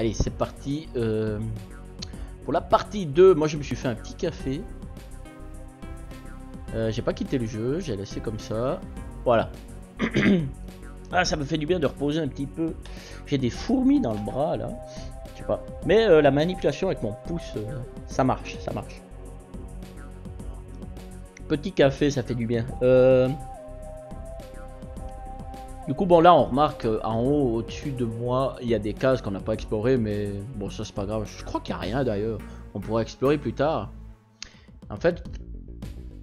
Allez, c'est parti. Euh, pour la partie 2, moi je me suis fait un petit café. Euh, j'ai pas quitté le jeu, j'ai laissé comme ça. Voilà. ah, ça me fait du bien de reposer un petit peu. J'ai des fourmis dans le bras là. Je sais pas. Mais euh, la manipulation avec mon pouce, ça marche, ça marche. Petit café, ça fait du bien. Euh... Du coup, bon, là, on remarque euh, en haut, au-dessus de moi, il y a des cases qu'on n'a pas explorées, mais bon, ça, c'est pas grave. Je crois qu'il n'y a rien d'ailleurs. On pourra explorer plus tard. En fait,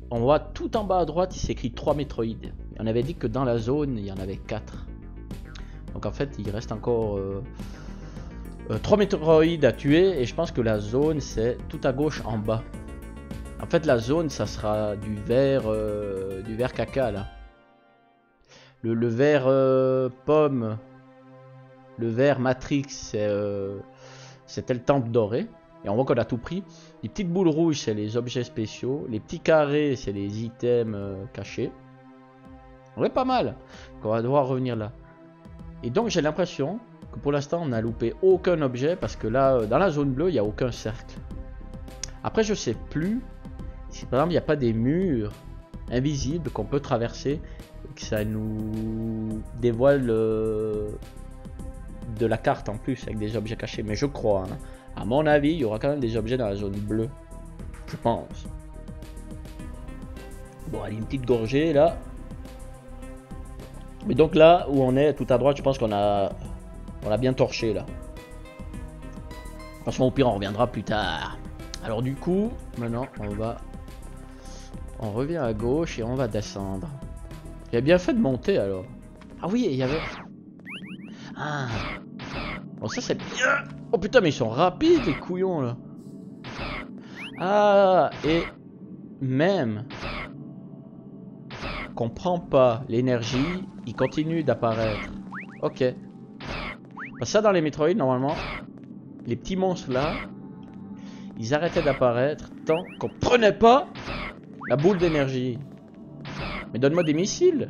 on voit tout en bas à droite, il s'écrit 3 métroïdes. On avait dit que dans la zone, il y en avait 4. Donc en fait, il reste encore euh, 3 euh, métroïdes à tuer, et je pense que la zone, c'est tout à gauche en bas. En fait, la zone, ça sera du vert, euh, du vert caca, là. Le, vert euh, pomme, le vert matrix, euh, c'était le temple doré. Et on voit qu'on a tout pris. Les petites boules rouges, c'est les objets spéciaux. Les petits carrés, c'est les items euh, cachés. Est pas mal. On va devoir revenir là. Et donc j'ai l'impression que pour l'instant on n'a loupé aucun objet parce que là, dans la zone bleue, il n'y a aucun cercle. Après, je sais plus si par exemple il n'y a pas des murs invisibles qu'on peut traverser ça nous dévoile de la carte en plus avec des objets cachés. Mais je crois, hein. à mon avis, il y aura quand même des objets dans la zone bleue. Je pense. Bon, allez, une petite gorgée là. Mais donc là où on est, tout à droite, je pense qu'on a, on a bien torché là. Franchement, au pire, on reviendra plus tard. Alors du coup, maintenant, on va, on revient à gauche et on va descendre. Il a bien fait de monter alors. Ah oui, il y avait... Ah. Bon ça c'est bien. Oh putain mais ils sont rapides les couillons là. Ah et même qu'on prend pas l'énergie, il continue d'apparaître. Ok. ça dans les Metroid normalement, les petits monstres là, ils arrêtaient d'apparaître tant qu'on prenait pas la boule d'énergie. Mais donne-moi des missiles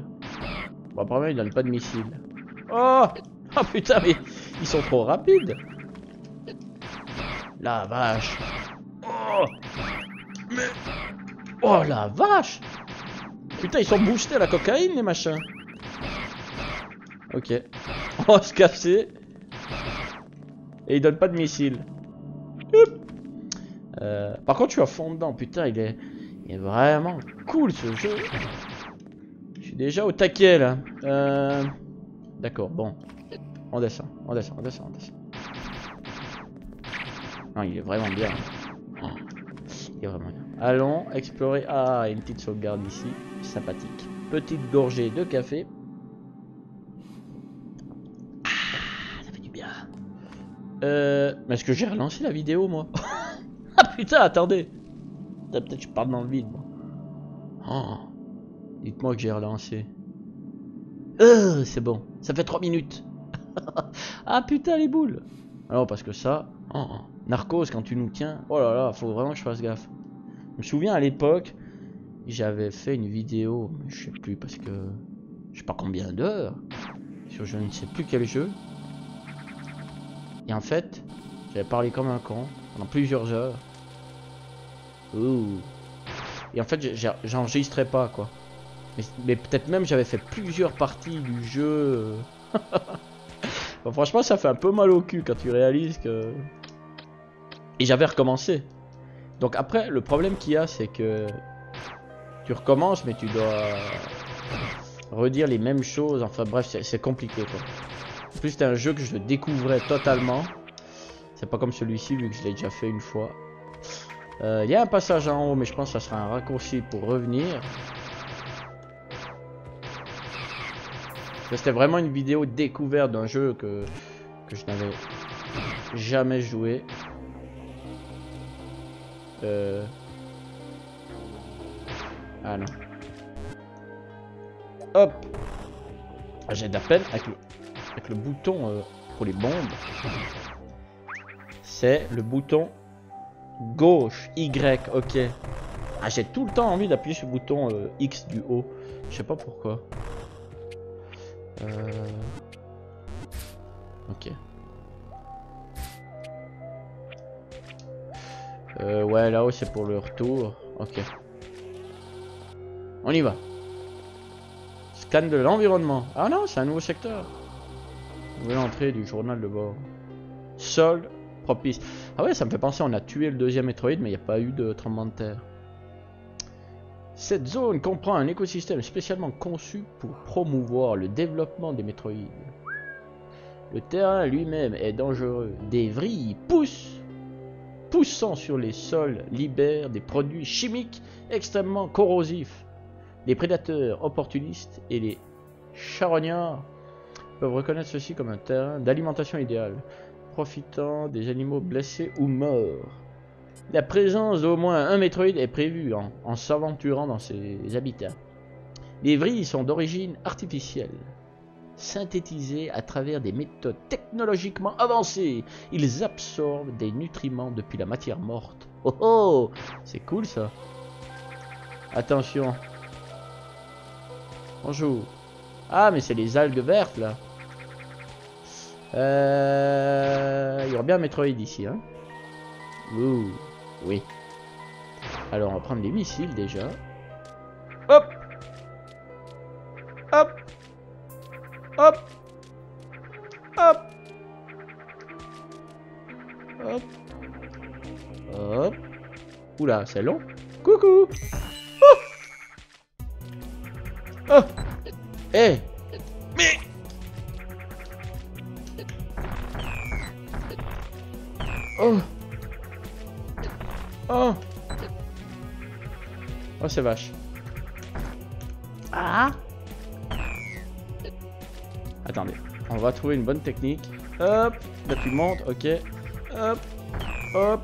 Bon, apparemment, il donne pas de missiles. Oh Oh putain, mais ils sont trop rapides La vache Oh Mais... Oh la vache Putain, ils sont boostés à la cocaïne, les machins Ok. On va se casser. Et il donne pas de missiles. Euh, par contre, suis à fond dedans. Putain, il est vraiment cool ce jeu déjà au taquet là. Euh... D'accord, bon. On descend, on descend, on descend, on descend. Non, il est vraiment bien. Il est vraiment bien. Allons explorer. Ah, une petite sauvegarde ici. Sympathique. Petite gorgée de café. Ah, ça fait du bien. Euh. Mais est-ce que j'ai relancé la vidéo moi? Ah putain, attendez. Peut-être je parle dans le vide moi. Oh. Dites-moi que j'ai relancé. Euh, c'est bon. Ça fait 3 minutes. ah putain les boules. Alors parce que ça, oh, oh. Narcos quand tu nous tiens, oh là là, faut vraiment que je fasse gaffe. Je me souviens à l'époque, j'avais fait une vidéo, je sais plus parce que je sais pas combien d'heures sur je ne sais plus quel jeu. Et en fait, j'avais parlé comme un con pendant plusieurs heures. Ouh. Et en fait, j'enregistrais pas quoi. Mais, peut-être même j'avais fait plusieurs parties du jeu. franchement, ça fait un peu mal au cul quand tu réalises que... Et j'avais recommencé. Donc après, le problème qu'il y a, c'est que tu recommences, mais tu dois redire les mêmes choses. Enfin bref, c'est compliqué quoi. En plus, c'est un jeu que je découvrais totalement. C'est pas comme celui-ci, vu que je l'ai déjà fait une fois. Euh, il y a un passage en haut, mais je pense que ça sera un raccourci pour revenir. C'était vraiment une vidéo découverte d'un jeu que, je n'avais jamais joué. Euh... Ah non. Hop ah, J'ai de la peine avec le, avec le bouton euh, pour les bombes. C'est le bouton gauche, Y, ok. Ah, j'ai tout le temps envie d'appuyer sur le bouton euh, X du haut. Je sais pas pourquoi. Euh... Ok. Euh, ouais, là-haut, c'est pour le retour. Ok. On y va. Scan de l'environnement. Ah non, c'est un nouveau secteur. Nouvelle entrée du journal de bord. Sol propice. Ah ouais, ça me fait penser, on a tué le deuxième métroïde, mais il n'y a pas eu de tremblement de terre. Cette zone comprend un écosystème spécialement conçu pour promouvoir le développement des Metroids. Le terrain lui-même est dangereux. Des vrilles poussent, poussant sur les sols, libèrent des produits chimiques extrêmement corrosifs. Les prédateurs opportunistes et les charognards peuvent reconnaître ceci comme un terrain d'alimentation idéal, profitant des animaux blessés ou morts. La présence d'au moins un métroïde est prévue en, en s'aventurant dans ces habitats. Les vrilles sont d'origine artificielle. Synthétisés à travers des méthodes technologiquement avancées, ils absorbent des nutriments depuis la matière morte. Oh oh C'est cool ça Attention Bonjour Ah mais c'est les algues vertes là euh... Il y aura bien un Metroid ici hein Ouh oui. Alors on va prendre les missiles déjà. Hop. Hop. Hop. Hop. Hop. Hop. Oula, c'est long. Coucou Oh, c'est vache. Ah Attendez, on va trouver une bonne technique. Hop, là tu montes, ok. Hop, hop.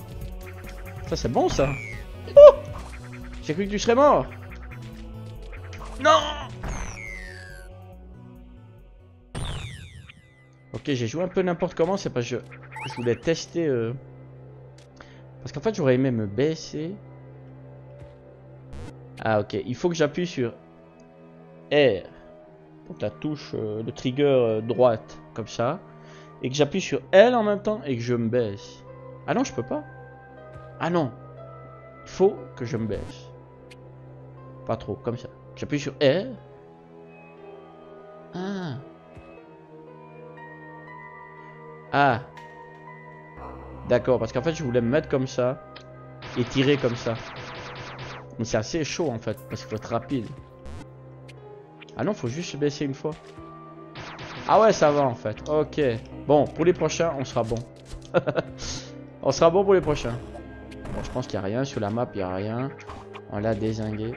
Ça c'est bon ça. Oh J'ai cru que tu serais mort. Non Ok, j'ai joué un peu n'importe comment, c'est que je, je voulais tester... Euh... Parce qu'en fait, j'aurais aimé me baisser. Ah, ok. Il faut que j'appuie sur R. Donc la touche, euh, le trigger euh, droite, comme ça. Et que j'appuie sur L en même temps et que je me baisse. Ah non, je peux pas. Ah non. Il faut que je me baisse. Pas trop, comme ça. J'appuie sur R. Ah. Ah. D'accord, parce qu'en fait, je voulais me mettre comme ça et tirer comme ça. Mais c'est assez chaud en fait, parce qu'il faut être rapide. Ah non, faut juste se baisser une fois. Ah ouais, ça va en fait. Ok. Bon, pour les prochains, on sera bon. on sera bon pour les prochains. Bon, je pense qu'il n'y a rien. Sur la map, il n'y a rien. On l'a désingué.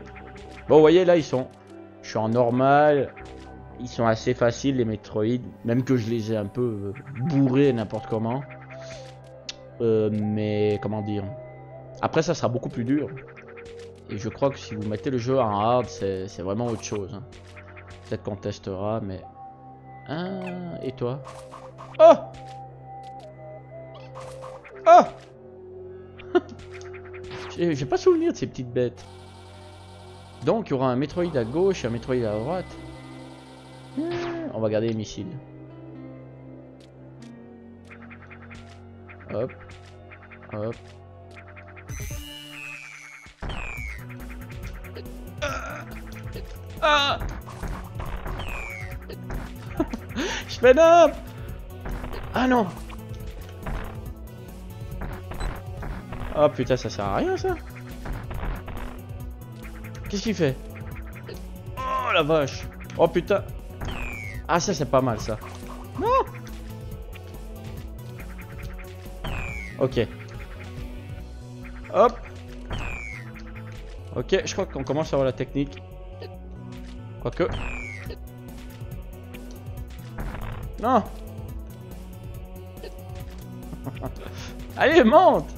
Bon, vous voyez, là, ils sont... Je suis en normal. Ils sont assez faciles, les Metroid. Même que je les ai un peu bourrés n'importe comment. Euh, mais comment dire Après ça sera beaucoup plus dur. Et je crois que si vous mettez le jeu en hard, c'est vraiment autre chose. Hein. Peut-être qu'on testera, mais... Ah, et toi? Oh Oh J'ai pas souvenir de ces petites bêtes. Donc il y aura un Metroid à gauche et un Metroid à droite. Ah, on va garder les missiles. Hop. Hop. Ah. Je fais up Ah non. Oh putain, ça sert à rien ça. Qu'est-ce qu'il fait? Oh la vache. Oh putain. Ah ça c'est pas mal ça. Non. Ok. Hop. Ok, je crois qu'on commence à avoir la technique. Quoique. Non Allez, monte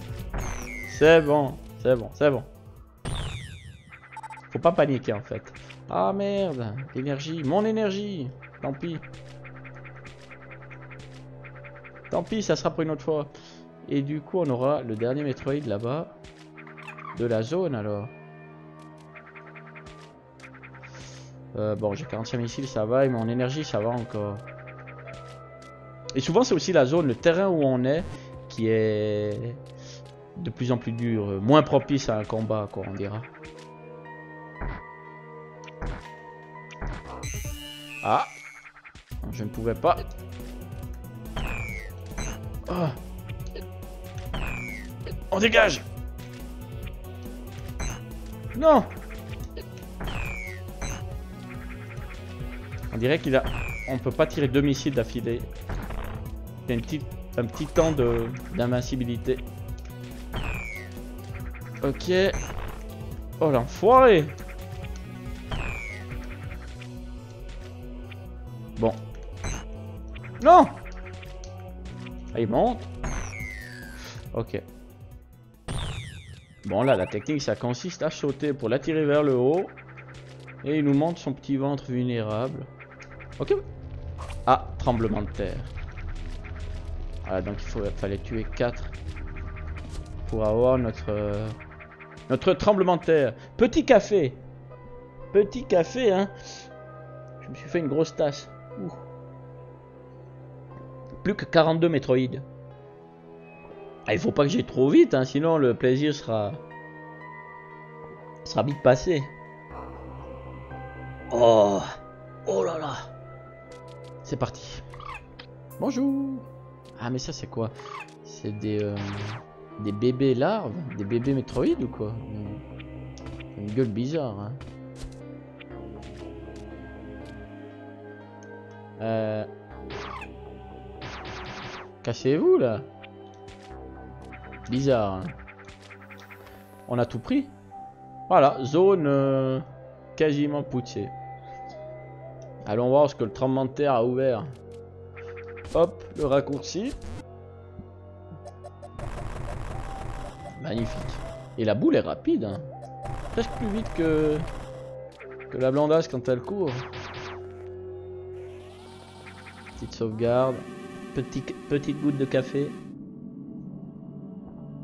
C'est bon, c'est bon, c'est bon. Faut pas paniquer en fait. Ah merde, énergie, mon énergie. Tant pis. Tant pis, ça sera pour une autre fois. Et du coup, on aura le dernier Metroid là-bas. De la zone, alors. Euh, bon, j'ai 45 missiles, ça va. Et mon énergie, ça va encore. Et souvent, c'est aussi la zone, le terrain où on est, qui est de plus en plus dur, euh, moins propice à un combat, quoi, on dira. Ah Je ne pouvais pas. Ah. On dégage Non On dirait qu'il a... On peut pas tirer deux missiles d'affilée. Il un petit temps d'invincibilité. Ok. Oh l'enfoiré Bon. Non ah, Il monte. Ok. Bon là, la technique, ça consiste à sauter pour l'attirer vers le haut. Et il nous montre son petit ventre vulnérable. Ok. Ah, tremblement de terre. Voilà, donc il fallait tuer 4 pour avoir notre... Notre tremblement de terre. Petit café. Petit café, hein. Je me suis fait une grosse tasse. Plus que 42 métroïdes. Ah, il faut pas que j'aille trop vite, hein, sinon le plaisir sera... sera vite passé. Oh Oh là là C'est parti. Bonjour Ah mais ça c'est quoi? C'est des... Euh, des bébés larves? Des bébés métroïdes ou quoi? Une gueule bizarre, hein. Euh... Cassez-vous, là Bizarre, hein. On a tout pris Voilà, zone euh, quasiment poussée. Allons voir ce que le tremblement de terre a ouvert. Hop, le raccourci. Magnifique. Et la boule est rapide. Hein. Presque plus vite que, que la blandasse quand elle court. Petite sauvegarde. Petit, petite goutte de café.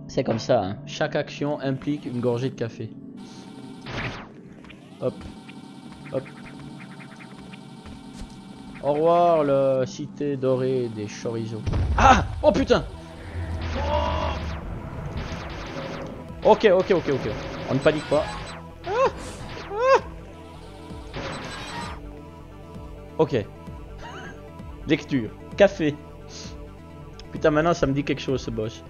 C'est comme ça. Hein. Chaque action implique une gorgée de café. Hop. Au revoir, la cité dorée des chorizo. Ah Oh putain Ok, ok, ok, ok. On ne panique pas. Ah ah ok. Lecture. Café. Putain, maintenant ça me dit quelque chose ce boss.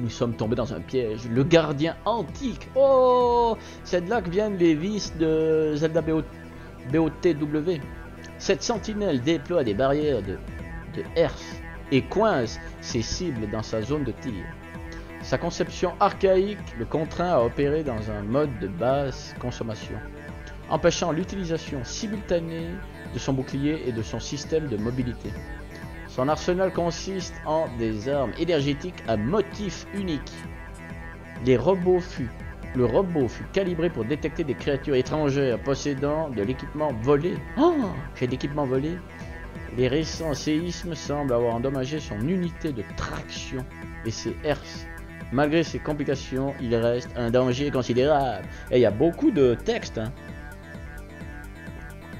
Nous sommes tombés dans un piège. Le gardien antique. Oh C'est de là que viennent les vices de Zelda BOTW. Cette sentinelle déploie des barrières de, de et coince ses cibles dans sa zone de tir. Sa conception archaïque le contraint à opérer dans un mode de basse consommation, empêchant l'utilisation simultanée de son bouclier et de son système de mobilité. Son arsenal consiste en des armes énergétiques à motif unique. Les robots fut, le robot fut calibré pour détecter des créatures étrangères possédant de l'équipement volé. Oh, j'ai l'équipement volé. Les récents séismes semblent avoir endommagé son unité de traction et ses herses Malgré ces complications, il reste un danger considérable. Et il y a beaucoup de textes. Hein.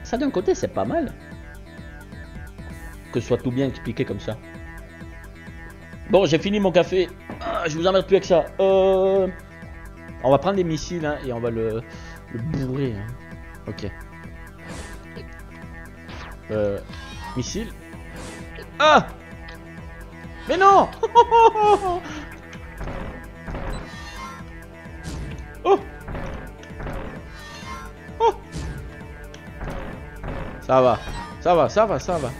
Ça d'un côté c'est pas mal. Que ce soit tout bien expliqué comme ça. Bon, j'ai fini mon café. Ah, je vous emmerde plus avec ça. Euh, on va prendre des missiles hein, et on va le, bourrer. Hein. Ok. Euh, missile. Ah Mais non Oh Oh Ça va, ça va, ça va, ça va.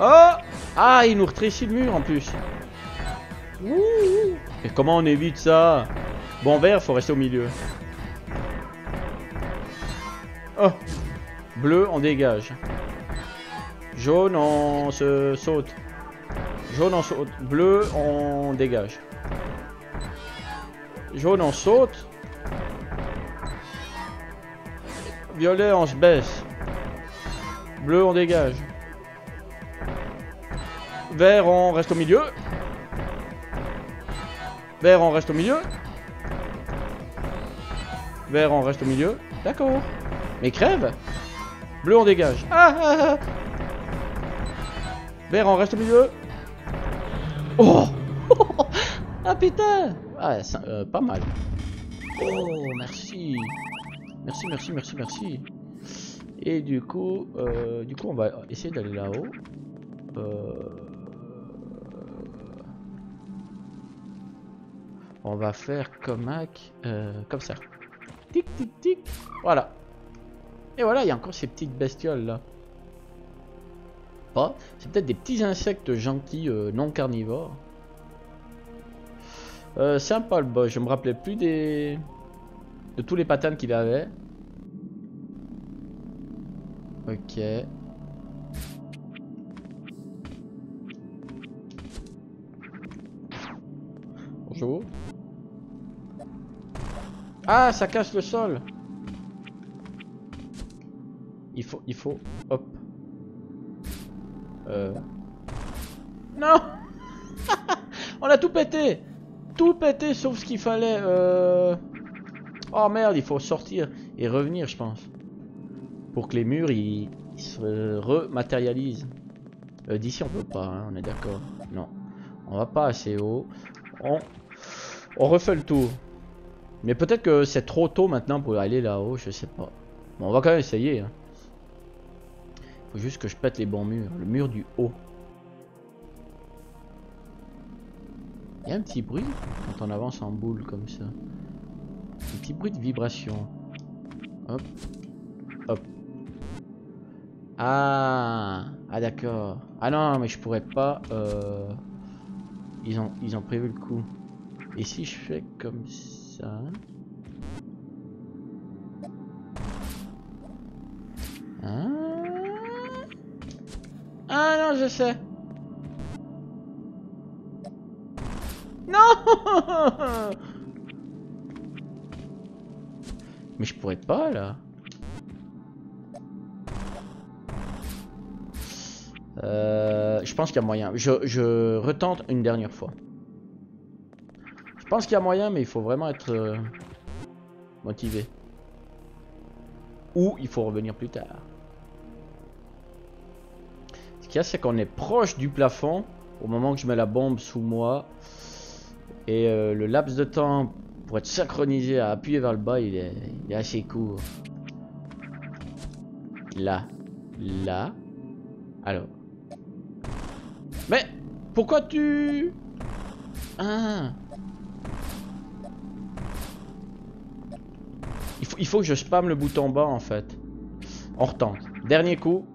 Oh Ah, il nous rétrécit le mur en plus. Et comment on évite ça? Bon, vert, faut rester au milieu. Oh Bleu, on dégage. Jaune, on se saute. Jaune en saute. Bleu, on dégage. Jaune, on saute. Violet, on se baisse. Bleu, on dégage. Vert, on reste au milieu. Vert, on reste au milieu. Vert, on reste au milieu. D'accord. Mais crève Bleu, on dégage. Ah, ah, ah. Vert, on reste au milieu. Oh Ah putain Ah, euh, pas mal. Oh, merci. Merci, merci, merci, merci. Et du coup, euh, du coup, on va essayer d'aller là-haut. Euh, on va faire comme euh, comme ça. Tic, tic, tic. Voilà. Et voilà, il y a encore ces petites bestioles là. Pas. C'est peut-être des petits insectes gentils euh, non carnivores. Euh, sympa le boss. Je me rappelais plus des de tous les patterns qu'il avait. Ok. Ah, ça casse le sol. Il faut, il faut, hop. Euh. Non On a tout pété Tout pété sauf ce qu'il fallait. Euh... Oh merde, il faut sortir et revenir, je pense. Pour que les murs, ils, se rematérialisent. Euh, D'ici, on peut pas, hein, on est d'accord. Non. On va pas assez haut. On, on refait le tour. Mais peut-être que c'est trop tôt maintenant pour aller là-haut, je sais pas. Bon, on va quand même essayer. Hein. Faut juste que je pète les bons murs. Le mur du haut. Il y a un petit bruit quand on avance en boule comme ça. Un petit bruit de vibration. Hop. Hop. Ah. Ah d'accord. Ah non, mais je pourrais pas. Euh... Ils, ont, ils ont prévu le coup. Et si je fais comme ça... Hein? Ah non, je sais. Non Mais je pourrais pas là. Euh, je pense qu'il y a moyen. Je, je, retente une dernière fois. Je pense qu'il y a moyen, mais il faut vraiment être euh, motivé. Ou il faut revenir plus tard. Ce qu'il y a, c'est qu'on est proche du plafond au moment que je mets la bombe sous moi. Et euh, le laps de temps pour être synchronisé à appuyer vers le bas, il est, assez court. Là. Là. Alors. Mais pourquoi tu... Ah. Il faut, que je spamme le bouton bas en fait. On retente. Dernier coup.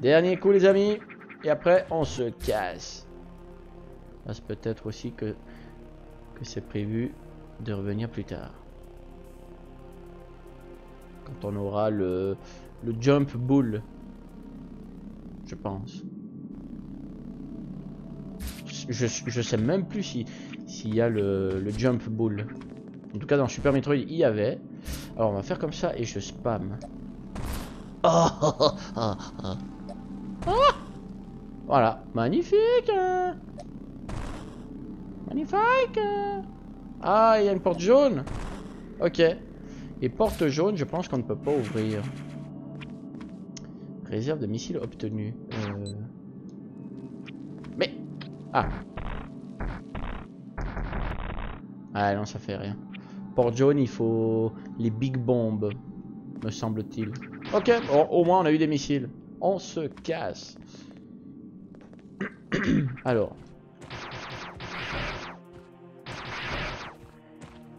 Dernier coup les amis. Et après on se casse. C'est peut-être aussi que, c'est prévu de revenir plus tard. Quand on aura le, jump bull. Je pense je, je sais même plus si s'il y a le, le, jump bull. En tout cas dans Super Metroid il y avait. Alors on va faire comme ça et je spam. Oh, oh, oh, ah voilà, magnifique hein. Magnifique Ah, il y a une porte jaune Ok. Et porte jaune, je pense qu'on ne peut pas ouvrir. Réserve de missiles obtenue. Euh... Ah. Ah non, ça fait rien. Pour jaune, il faut les big bombes, me semble-t-il. Ok, au moins on a eu des missiles. On se casse. Alors.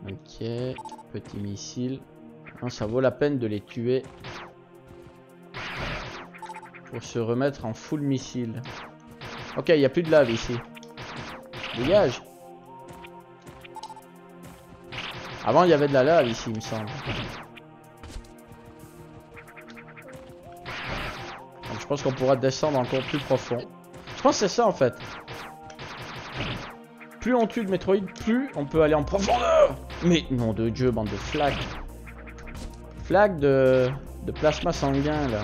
Ok, petit missile. Non, ça vaut la peine de les tuer. Pour se remettre en full missile. Ok, il n'y a plus de lave ici. Dégage. Avant, il y avait de la lave ici, il me semble. Je pense qu'on pourra descendre encore plus profond. Je pense que c'est ça, en fait. Plus on tue le Metroid, plus on peut aller en profondeur. Mais, nom de Dieu, bande de flaques. Flaques de, de plasma sanguin, là.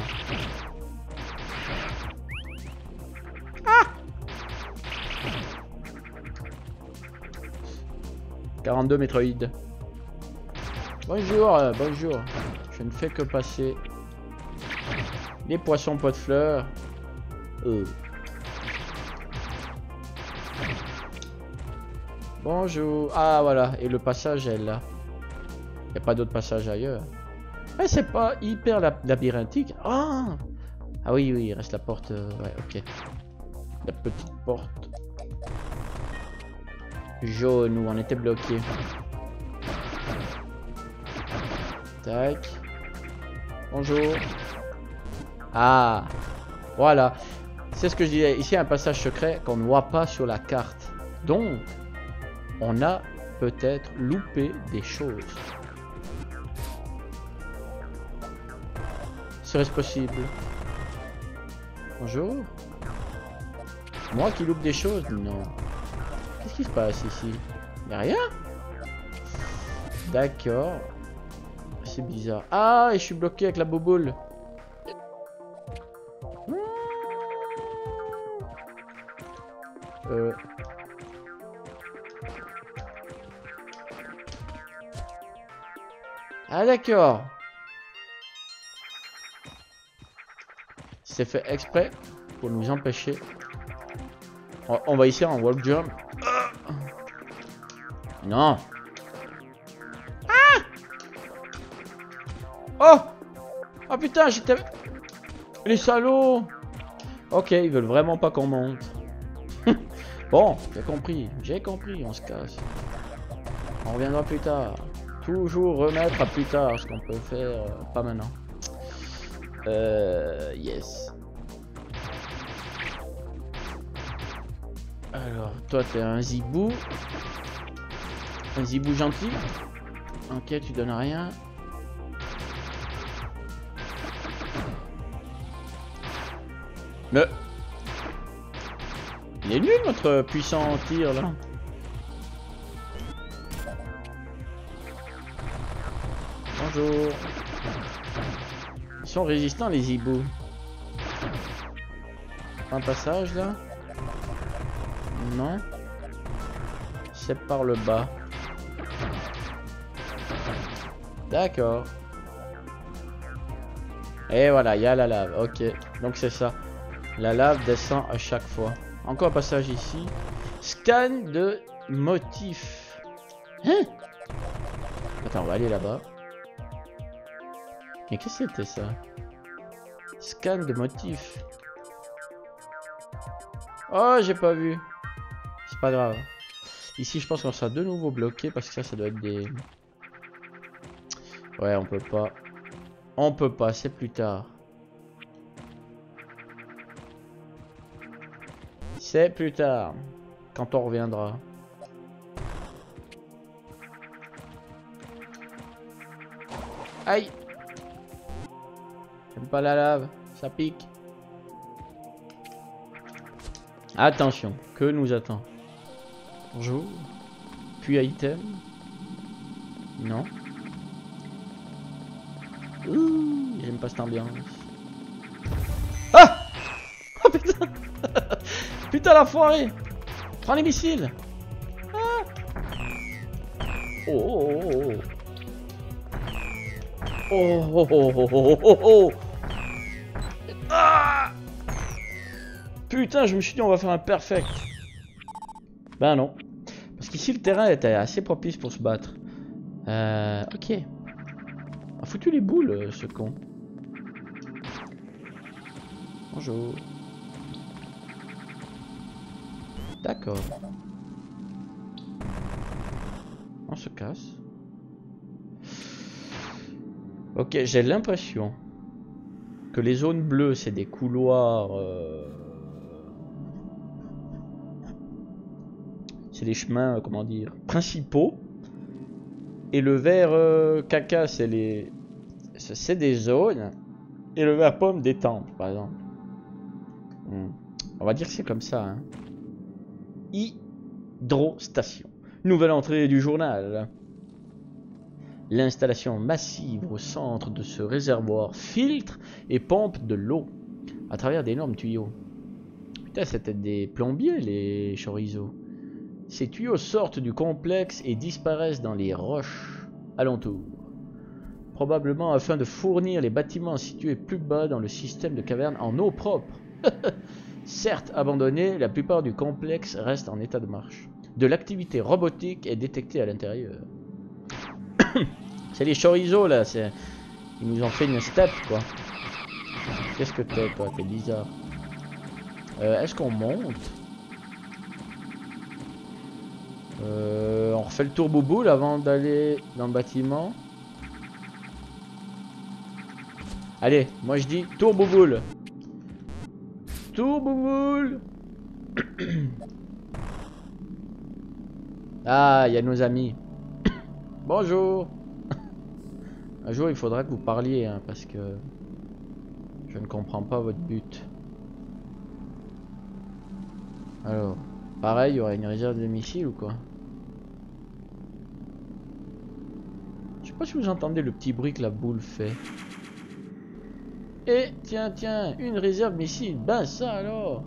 42 Metroid. Bonjour, euh, bonjour. Je ne fais que passer. Les poissons pot de fleurs. Euh. Bonjour. Ah voilà, et le passage est là. Il a pas d'autre passage ailleurs. Mais c'est pas hyper labyrinthique. Ah Ah oui, oui, il reste la porte. Euh, ouais, ok. La petite porte. Jaune où on était bloqué. Tac. Bonjour. Ah Voilà. C'est ce que je disais. Ici, un passage secret qu'on ne voit pas sur la carte. Donc, on a peut-être loupé des choses. Serait-ce possible? Bonjour Moi qui loupe des choses? Non. Qu'est-ce qui se passe ici? Y'a rien? D'accord. C'est bizarre. Ah, et je suis bloqué avec la boboule. Euh... Ah d'accord. C'est fait exprès pour nous empêcher. On va ici en walk jump. Non. Oh Oh putain, j'étais... Les salauds Ok, ils veulent vraiment pas qu'on monte. bon, j'ai compris, j'ai compris, on se casse. On reviendra plus tard. Toujours remettre à plus tard ce qu'on peut faire, euh, pas maintenant. Euh, yes. Alors, toi, t'es un zibou. Un zibou gentil. Ok, tu donnes rien. Mais... Il est nul notre puissant tir là. Bonjour. Ils sont résistants les hiboux. Un passage là Non. C'est par le bas. D'accord. Et voilà, il y a la lave. Ok, donc c'est ça. La lave descend à chaque fois. Encore un passage ici. Scan de motif. Hein? Attends, on va aller là-bas. Mais qu'est-ce que c'était ça? Scan de motif. Oh, j'ai pas vu. C'est pas grave. Ici, je pense qu'on sera de nouveau bloqué parce que ça, ça doit être des... Ouais, on peut pas. On peut pas, c'est plus tard. C'est plus tard. Quand on reviendra. Aïe J'aime pas la lave, ça pique. Attention, que nous attend? Bonjour. Puis item? Non. J'aime pas cette ambiance. Putain la foirée Prends les missiles ah oh, oh, oh, oh. Oh, oh, oh, oh, oh, oh, Ah Putain, je me suis dit on va faire un perfect. Ben non. Parce qu'ici le terrain était assez propice pour se battre. Euh, ok. A foutu les boules, euh, ce con. Bonjour. D'accord. On se casse. Ok, j'ai l'impression que les zones bleues, c'est des couloirs... Euh, c'est des chemins, euh, comment dire, principaux. Et le vert euh, caca, c'est les... C'est des zones. Et le vert pomme, des temples, par exemple. Hmm. On va dire que c'est comme ça. Hein. Hydrostation. Nouvelle entrée du journal. L'installation massive au centre de ce réservoir filtre et pompe de l'eau à travers d'énormes tuyaux. Putain, c'était des plombiers, les chorizo. Ces tuyaux sortent du complexe et disparaissent dans les roches alentours. Probablement afin de fournir les bâtiments situés plus bas dans le système de caverne en eau propre. Certes abandonné, la plupart du complexe reste en état de marche. De l'activité robotique est détectée à l'intérieur. c'est les chorizo là. Ils nous ont fait une step quoi. Qu'est-ce que t'es toi? T'es bizarre. Euh, Est-ce qu'on monte? Euh, On refait le tour bouboule avant d'aller dans le bâtiment. Allez, moi je dis tour bouboule. Tour bouboule. ah, il y a nos amis. Bonjour. Un jour, il faudra que vous parliez, hein, parce que je ne comprends pas votre but. Alors, pareil, il y aura une réserve de missiles ou quoi? Je sais pas si vous entendez le petit bruit que la boule fait. Et tiens, tiens, une réserve missile. Ben ça alors.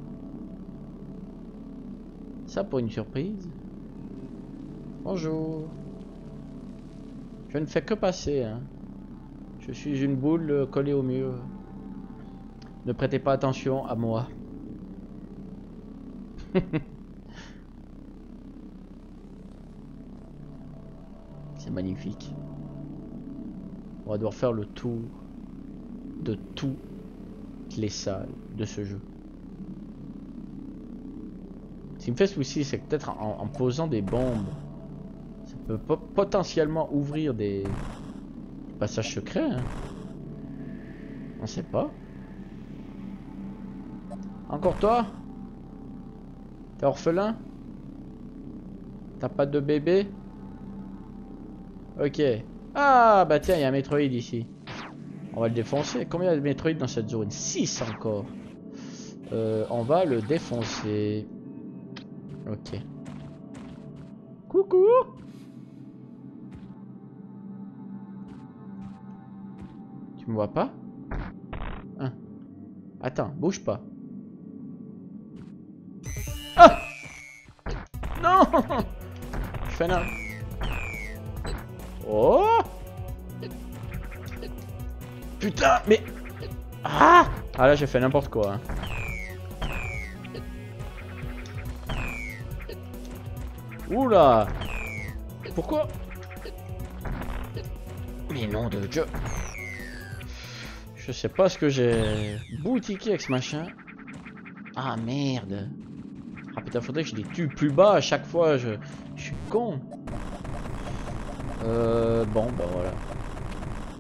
Ça pour une surprise. Bonjour. Je ne fais que passer. Hein. Je suis une boule euh, collée au mur. Ne prêtez pas attention à moi. C'est magnifique. On va devoir faire le tour de toutes les salles de ce jeu. Ce qui me fait souci, c'est que peut-être en, posant des bombes, ça peut potentiellement ouvrir des, passages secrets. Hein. On sait pas. Encore toi? T'es orphelin? T'as pas de bébé? Ok. Ah bah tiens, il y a un Metroid ici. On va le défoncer. Combien il y a de Metroid dans cette zone? 6 encore. Euh, on va le défoncer. Ok. Coucou Tu me vois pas? Hein. Attends, bouge pas. Ah Non Je fais un... Oh Putain, mais... Ah Ah là, j'ai fait n'importe quoi. Hein. Oula Pourquoi Mais non de Dieu Je sais pas ce que j'ai boutiqué avec ce machin. Ah merde Ah putain, faudrait que je les tue plus bas à chaque fois, je, je suis con. Euh, bon, bah voilà.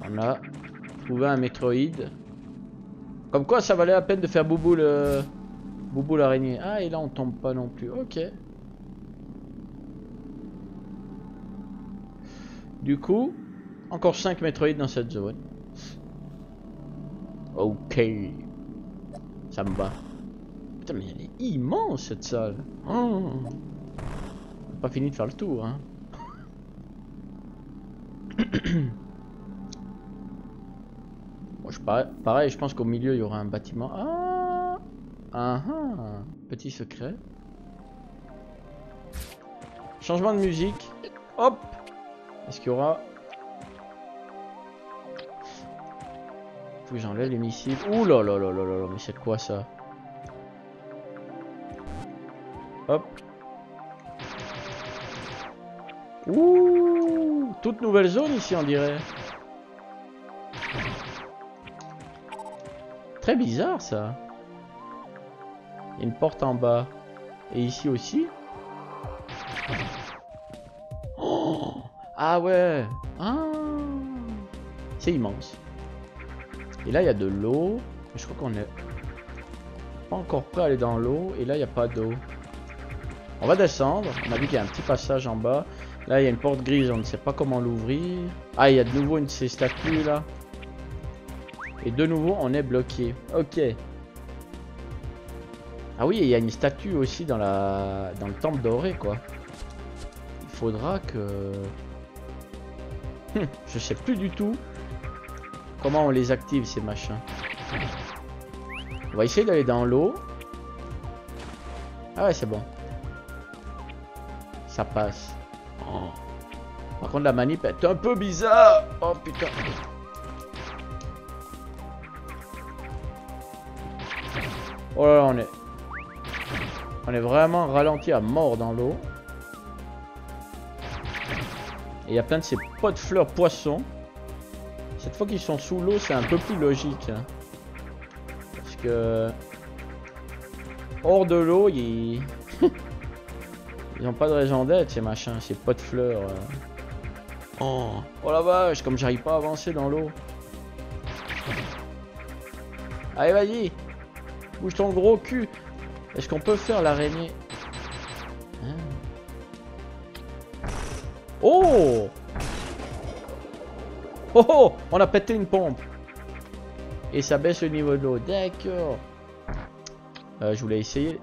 On un Metroid. Comme quoi, ça valait la peine de faire Boubou le... Boubou l'araignée. Ah, et là, on tombe pas non plus. Ok. Du coup, encore 5 Metroid dans cette zone. Ok. Ça me va. Mais elle est immense cette salle. Oh. Pas fini de faire le tour, hein. je, pareil, je pense qu'au milieu, il y aura un bâtiment. Ah, ah, ah Petit secret. Changement de musique. Hop Est-ce qu'il y aura... Faut que j'enlève les missiles. Ouh là là là là là mais c'est quoi ça? Hop. Ouh Toute nouvelle zone ici, on dirait. Très bizarre ça. Il y a une porte en bas. Et ici aussi. Oh ah ouais. Ah. C'est immense. Et là il y a de l'eau. Je crois qu'on est pas encore prêt à aller dans l'eau. Et là il n'y a pas d'eau. On va descendre. On a vu qu'il y a un petit passage en bas. Là il y a une porte grise. On ne sait pas comment l'ouvrir. Ah il y a de nouveau une de ces statues là. Et de nouveau, on est bloqué. Ok. Ah oui, il y a une statue aussi dans la dans le temple doré, quoi. Il faudra que... Hum, je sais plus du tout comment on les active, ces machins. On va essayer d'aller dans l'eau. Ah ouais, c'est bon. Ça passe. Oh. Par contre, la manip est un peu bizarre. Oh putain. Oh là là, on est... On est vraiment ralenti à mort dans l'eau. Et il y a plein de ces pots de fleurs poissons. Cette fois qu'ils sont sous l'eau, c'est un peu plus logique. Hein. Parce que... Hors de l'eau, ils... ils n'ont pas de raison d'être, ces machins, ces pots de fleurs. Euh. Oh. oh la vache, comme j'arrive pas à avancer dans l'eau. Allez, vas-y Bouge ton gros cul Est-ce qu'on peut faire l'araignée hein Oh Oh oh On a pété une pompe Et ça baisse le niveau de l'eau. D'accord. Euh, je voulais essayer.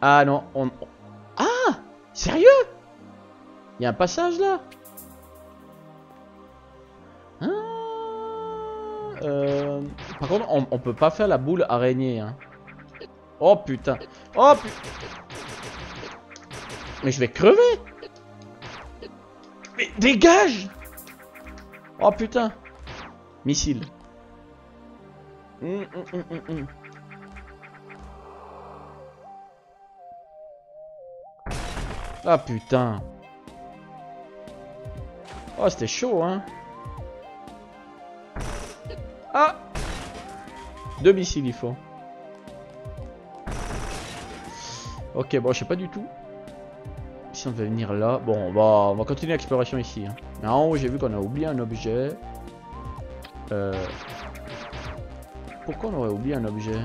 Ah non, on... Ah Sérieux Il y a un passage là ah, euh... Par contre, on, on, peut pas faire la boule araignée. Hein. Oh putain. Oh putain. Mais je vais crever. Mais dégage Oh putain Missile. Hum, hum, hum, ah putain Oh c'était chaud hein Ah Deux missiles il faut. Ok bon je sais pas du tout si on devait venir là. Bon, on va, on va continuer l'exploration ici. Hein. En haut, j'ai vu qu'on a oublié un objet. Euh... Pourquoi on aurait oublié un objet?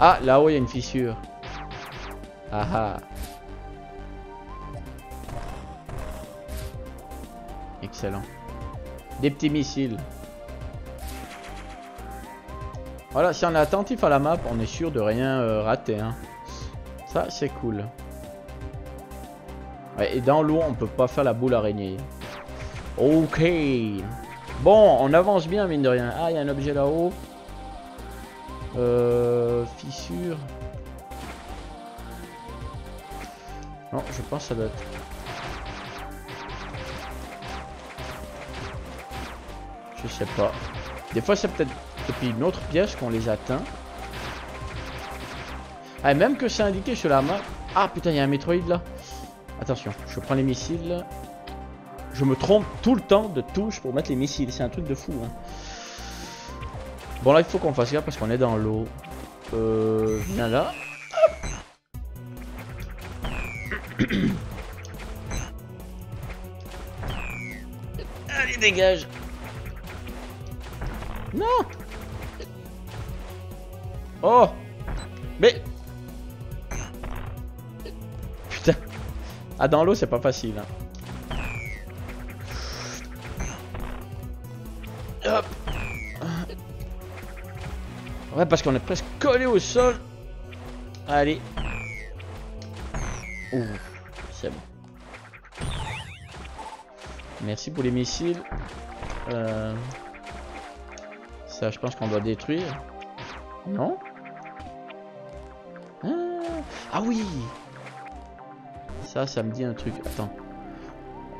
Ah, là-haut, il y a une fissure. Ah ah. Excellent. Des petits missiles. Voilà, si on est attentif à la map, on est sûr de rien euh, rater. Hein. Ça, c'est cool. Et dans l'eau, on peut pas faire la boule araignée. Ok. Bon, on avance bien, mine de rien. Ah, il y a un objet là-haut. Euh... Fissure. Non, je pense que ça doit être... Je sais pas. Des fois, c'est peut-être depuis une autre pièce qu'on les atteint. Ah, même que c'est indiqué sur la map. Ah putain, il y a un Metroid là. Attention, je prends les missiles. Je me trompe tout le temps de touche pour mettre les missiles. C'est un truc de fou. Hein. Bon là, il faut qu'on fasse gaffe parce qu'on est dans l'eau. Euh, viens là. Allez, dégage. Non Oh Mais Ah, dans l'eau, c'est pas facile. Hein. Hop. Ouais, parce qu'on est presque collé au sol. Allez. Ouh, c'est bon. Merci pour les missiles. Euh... Ça, je pense qu'on doit détruire. Non? Ah oui ça, ça me dit un truc. Attends.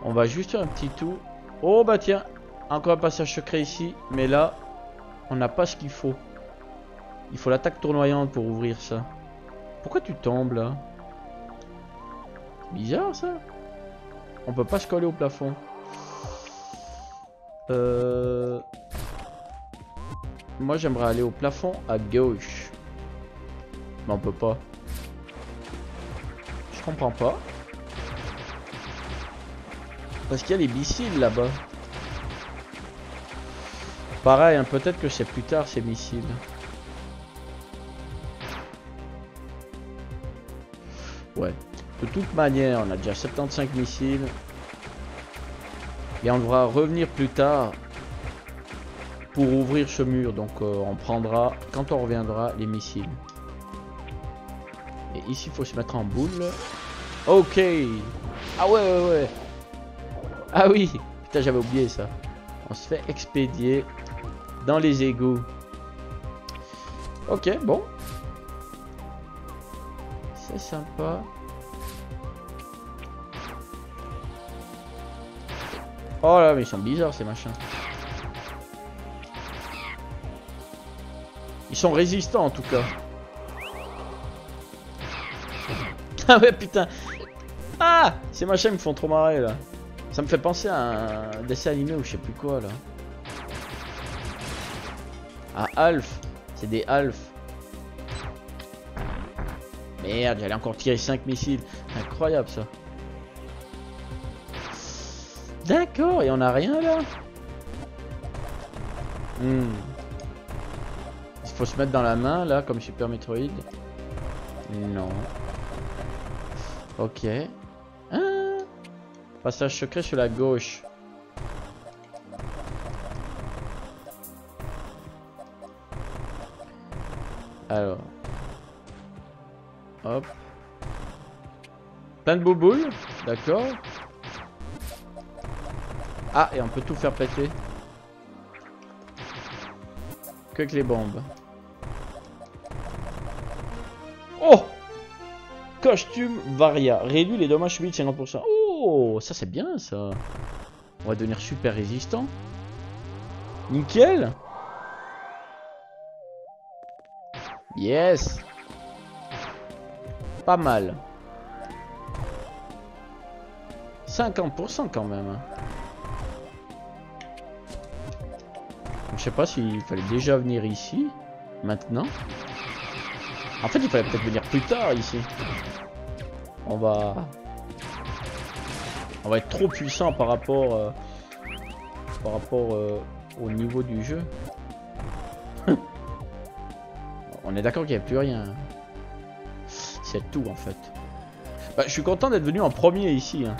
On va juste faire un petit tour. Oh bah tiens. Encore un passage secret ici. Mais là, on n'a pas ce qu'il faut. Il faut l'attaque tournoyante pour ouvrir ça. Pourquoi tu tombes là? Bizarre ça. On peut pas se coller au plafond. Euh... Moi j'aimerais aller au plafond à gauche. Mais on peut pas. Je comprends pas. Parce qu'il y a les missiles là-bas. Pareil, hein, peut-être que c'est plus tard ces missiles. Ouais. De toute manière, on a déjà 75 missiles. Et on devra revenir plus tard pour ouvrir ce mur. Donc euh, on prendra, quand on reviendra, les missiles. Ici, faut se mettre en boule. Ok. Ah ouais, ouais, ouais. Ah oui Putain, j'avais oublié ça. On se fait expédier dans les égouts. Ok, bon. C'est sympa. Oh là, mais ils sont bizarres ces machins. Ils sont résistants en tout cas. Ah ouais putain Ah Ces machins me font trop marrer là. Ça me fait penser à un dessin animé ou je sais plus quoi là. Ah Alf C'est des Alf. Merde, j'allais encore tirer 5 missiles. Incroyable ça. D'accord, et on a rien là? Hmm. Il faut se mettre dans la main là, comme Super Metroid. Non. Ok. Ah. Passage secret sur la gauche. Alors. Hop. Plein de bouboules. D'accord. Ah, et on peut tout faire péter. Que les bombes. Oh Costume Varia. Réduit les dommages subis de 50%. Oh Ça c'est bien ça. On va devenir super résistant. Nickel Yes Pas mal. 50% quand même. Je sais pas s'il fallait déjà venir ici. Maintenant. En fait, il fallait peut-être venir plus tard ici. On va... On va être trop puissant par rapport... Euh, par rapport euh, au niveau du jeu. On est d'accord qu'il n'y a plus rien. C'est tout en fait. Bah, je suis content d'être venu en premier ici. Hein.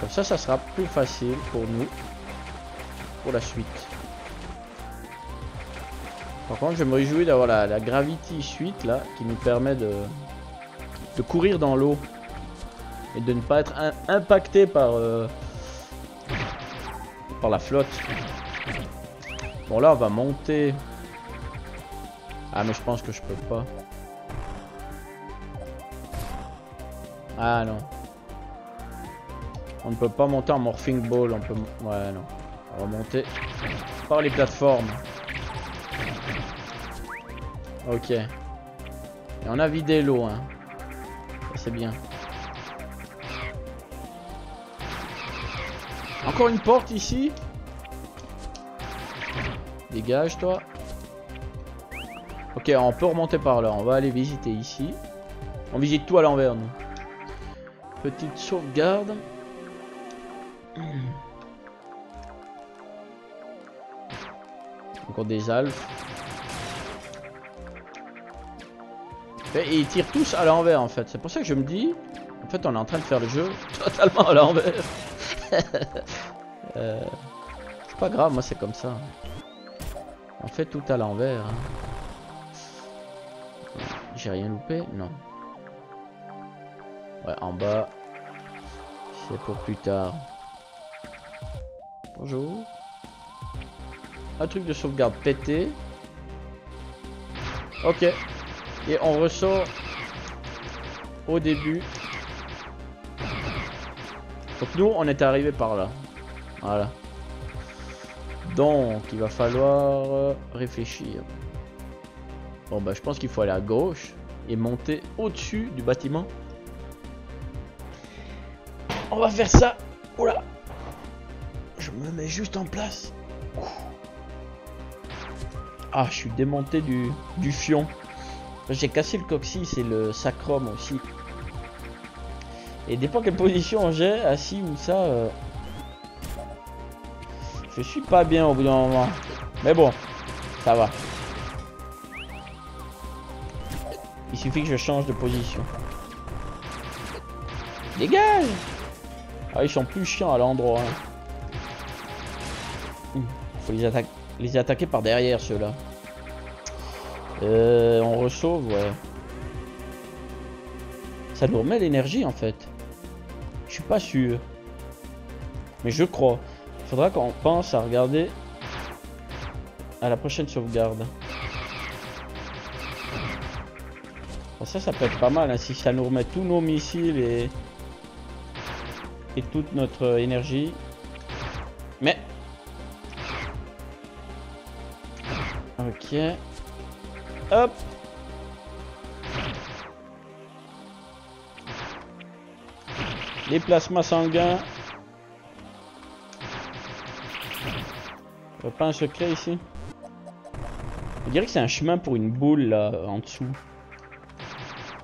Comme ça, ça sera plus facile pour nous. Pour la suite. Par contre, je me réjouis d'avoir la, Gravity Suite là, qui nous permet de, de courir dans l'eau. Et de ne pas être impacté par, euh, par la flotte. Bon là on va monter. Ah mais je pense que je peux pas. Ah non. On ne peut pas monter en morphing ball, on peut... Ouais non. On va monter par les plateformes. Ok. Et on a vidé l'eau hein. C'est bien. Encore une porte ici Dégage toi. Ok, on peut remonter par là. On va aller visiter ici. On visite tout à l'envers, nous. Petite sauvegarde. Encore des alphes. Et ils tirent tous à l'envers en fait. C'est pour ça que je me dis. En fait, on est en train de faire le jeu totalement à l'envers. euh, c'est pas grave, moi c'est comme ça. On fait tout à l'envers. Hein. J'ai rien loupé Non. Ouais, en bas. C'est pour plus tard. Bonjour. Un truc de sauvegarde pété. Ok. Et on ressort au début. Donc nous, on est arrivé par là. Voilà. Donc, il va falloir euh, réfléchir. Bon, bah, je pense qu'il faut aller à gauche et monter au-dessus du bâtiment. On va faire ça. Oula. Je me mets juste en place. Ah, je suis démonté du, du fion. J'ai cassé le coccyx et le sacrum aussi. Et dépend quelle position j'ai, assis ou ça. Euh, je suis pas bien au bout d'un moment. Mais bon, ça va. Il suffit que je change de position. Dégage Ah, ils sont plus chiants à l'endroit. Hein. Faut les, les attaquer par derrière, ceux-là. Euh, on ressauve, ouais. Ça nous remet l'énergie, en fait. Je suis pas sûr. Mais je crois faudra qu'on pense à regarder à la prochaine sauvegarde. ça, ça peut être pas mal hein, si ça nous remet tous nos missiles et, et toute notre énergie. Mais Ok. Hop. Les plasmas sanguins. pas un secret ici On dirait que c'est un chemin pour une boule là en dessous.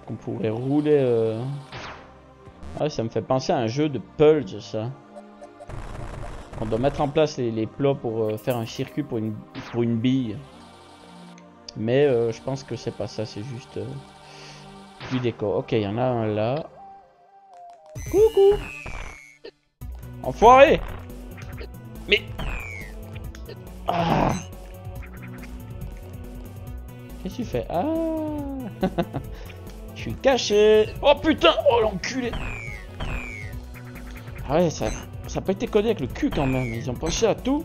Qu'on pourrait rouler. Euh... Ah, ça me fait penser à un jeu de Pulse ça. On doit mettre en place les, plots pour euh, faire un circuit pour une, pour une bille. Mais euh, je pense que c'est pas ça, c'est juste euh, du décor. Ok, il y en a un là. Coucou Enfoiré Mais... Ah Qu'est-ce que tu fais? Ah Je suis caché Oh putain Oh l'enculé Ah ouais, ça, ça pas été codé avec le cul quand même. Ils ont pensé à tout.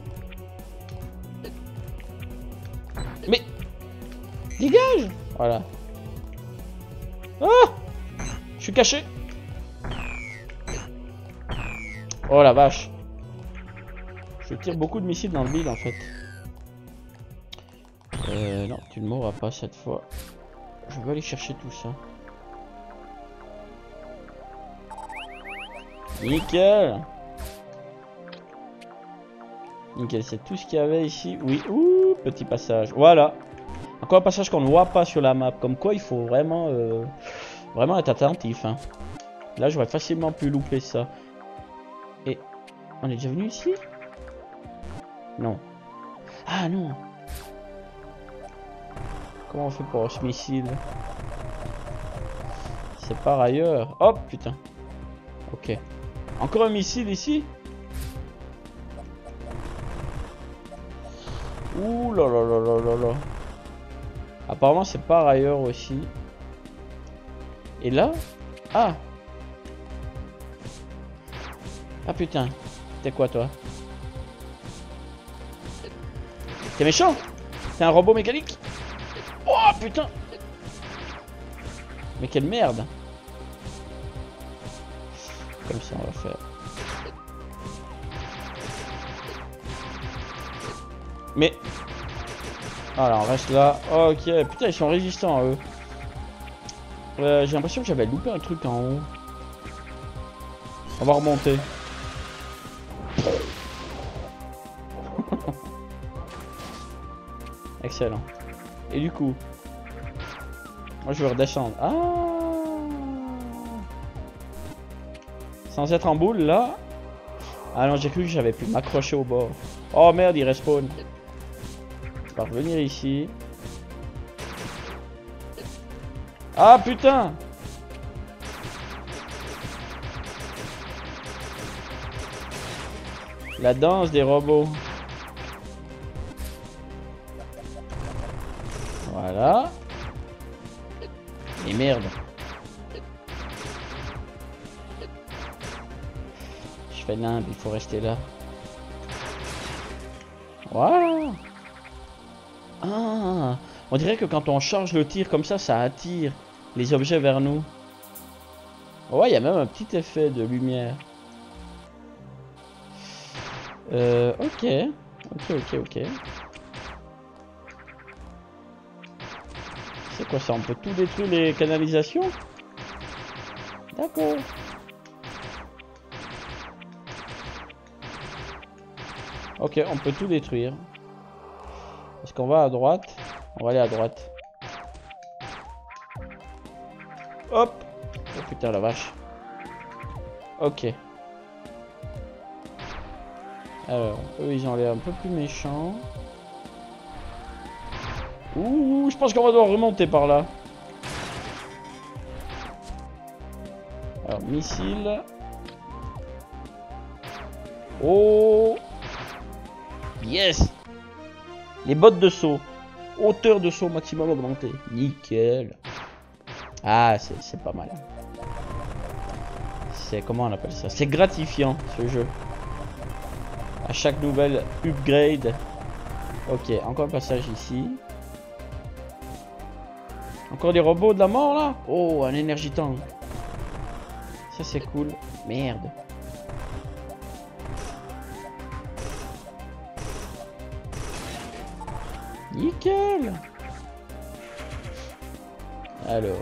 Dégage Voilà. Ah Je suis caché Oh la vache. Je tire beaucoup de missiles dans le vide en fait. Euh, non, tu ne mourras pas cette fois. Je vais aller chercher tout ça. Nickel Nickel, c'est tout ce qu'il y avait ici. Oui, ouh, petit passage. Voilà. Encore un passage qu'on ne voit pas sur la map. Comme quoi, il faut vraiment, euh, vraiment être attentif. Hein. Là, j'aurais facilement pu louper ça. Et on est déjà venu ici? Non. Ah non. Comment on fait pour ce missile C'est par ailleurs. Hop, putain. Ok. Encore un missile ici? Ouh là là là là là là. Apparemment c'est par ailleurs aussi. Et là Ah Ah putain. T'es quoi toi? T'es méchant? T'es un robot mécanique? Oh putain Mais quelle merde Comme ça on va faire. Mais... On reste là. Ok, putain, ils sont résistants, eux. J'ai l'impression que j'avais loupé un truc en haut. On va remonter. Excellent. Et du coup... Moi, je veux redescendre. Ah Sans être en boule, là Ah non, j'ai cru que j'avais pu m'accrocher au bord. Oh merde, il respawn revenir ici. Ah putain La danse des robots. Voilà. Et merde. Je fais l'imbe, il faut rester là. Ah On dirait que quand on charge le tir comme ça, ça attire les objets vers nous. Ouais, il y a même un petit effet de lumière. Euh, ok. Ok, ok, ok. C'est quoi ça On peut tout détruire les canalisations? D'accord. Ok, on peut tout détruire. Qu'on va à droite On va aller à droite. Hop Oh putain la vache. Ok. Alors, eux ils ont l'air un peu plus méchants. Ouh, je pense qu'on va devoir remonter par là. Alors, missile. Oh Yes les bottes de saut. Hauteur de saut maximum augmentée. Nickel. Ah, c'est pas mal. C'est comment on appelle ça? C'est gratifiant ce jeu. À chaque nouvelle upgrade. Ok, encore un passage ici. Encore des robots de la mort là? Oh, un énergie tank. Ça c'est cool. Merde. Alors...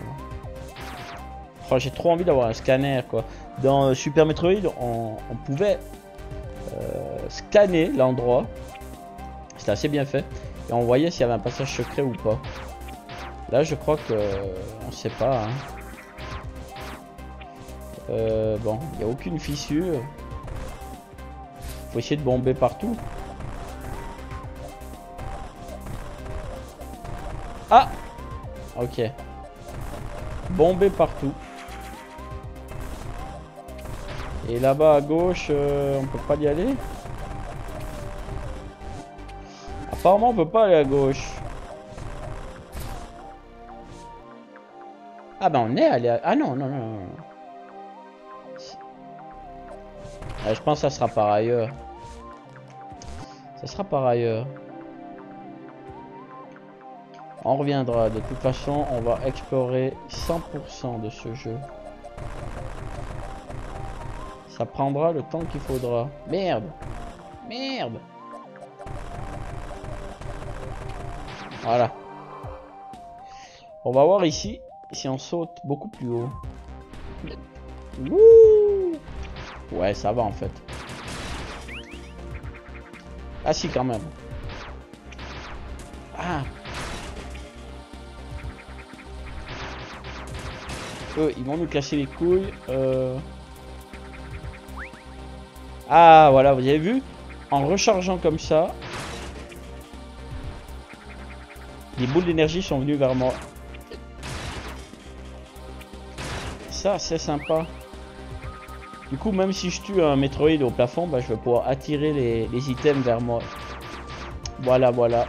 Oh, j'ai trop envie d'avoir un scanner quoi. Dans euh, Super Metroid, on, pouvait euh, scanner l'endroit. C'était assez bien fait. Et on voyait s'il y avait un passage secret ou pas. Là, je crois que... on sait pas. Hein. Euh, bon, il n'y a aucune fissure. Faut essayer de bomber partout. Ok. Bomber partout. Et là-bas à gauche, euh, on peut pas y aller Apparemment on peut pas aller à gauche. Ah bah on est allé à... Ah non, non, non, non. Ah, je pense que ça sera par ailleurs. Ça sera par ailleurs. On reviendra. De toute façon, on va explorer 100% de ce jeu. Ça prendra le temps qu'il faudra. Merde Merde Voilà. On va voir ici si on saute beaucoup plus haut. ouais, ça va en fait. Ah si, quand même. Ah Eux, ils vont nous casser les couilles. Euh... Ah, voilà, vous avez vu? En rechargeant comme ça, les boules d'énergie sont venues vers moi. Ça, c'est sympa. Du coup, même si je tue un Metroid au plafond, bah, je vais pouvoir attirer les, les items vers moi. Voilà, voilà.